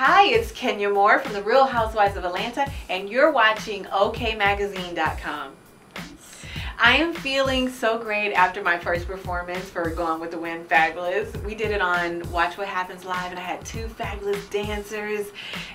Hi, it's Kenya Moore from The Real Housewives of Atlanta, and you're watching OKMagazine.com. I am feeling so great after my first performance for Gone with the Wind Fabulous. We did it on Watch What Happens Live, and I had two fabulous dancers,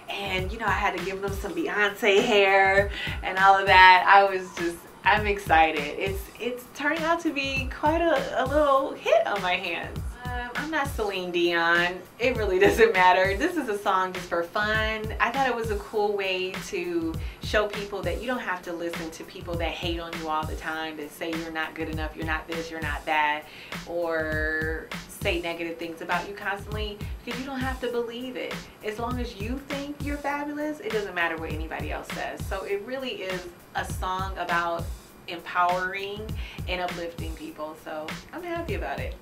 and you know, I had to give them some Beyonce hair and all of that. I was just I'm excited. It's it's turning out to be quite a, a little hit on my hands. Um, I'm not Celine Dion. It really doesn't matter. This is a song just for fun. I thought it was a cool way to show people that you don't have to listen to people that hate on you all the time, that say you're not good enough, you're not this, you're not that, or say negative things about you constantly because you don't have to believe it. As long as you think you're fabulous, it doesn't matter what anybody else says. So it really is a song about empowering and uplifting people. So I'm happy about it.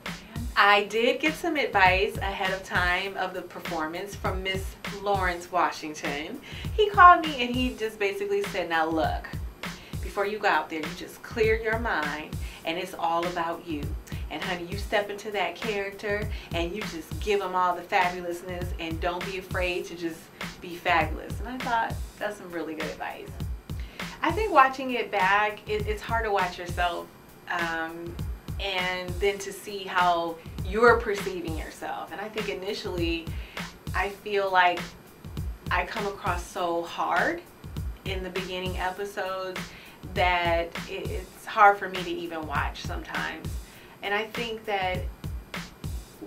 I did get some advice ahead of time of the performance from Miss Lawrence Washington. He called me and he just basically said, now look, before you go out there, you just clear your mind and it's all about you. And honey, you step into that character and you just give them all the fabulousness and don't be afraid to just be fabulous. And I thought that's some really good advice. I think watching it back, it, it's hard to watch yourself. Um, and then to see how you're perceiving yourself. And I think initially, I feel like I come across so hard in the beginning episodes that it's hard for me to even watch sometimes. And I think that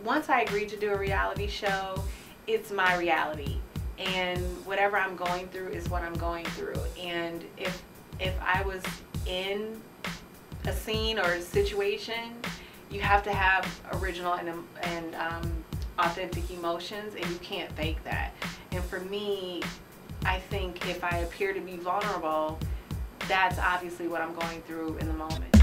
once I agreed to do a reality show, it's my reality. And whatever I'm going through is what I'm going through. And if if I was in a scene or a situation, you have to have original and, and um, authentic emotions and you can't fake that. And for me, I think if I appear to be vulnerable, that's obviously what I'm going through in the moment.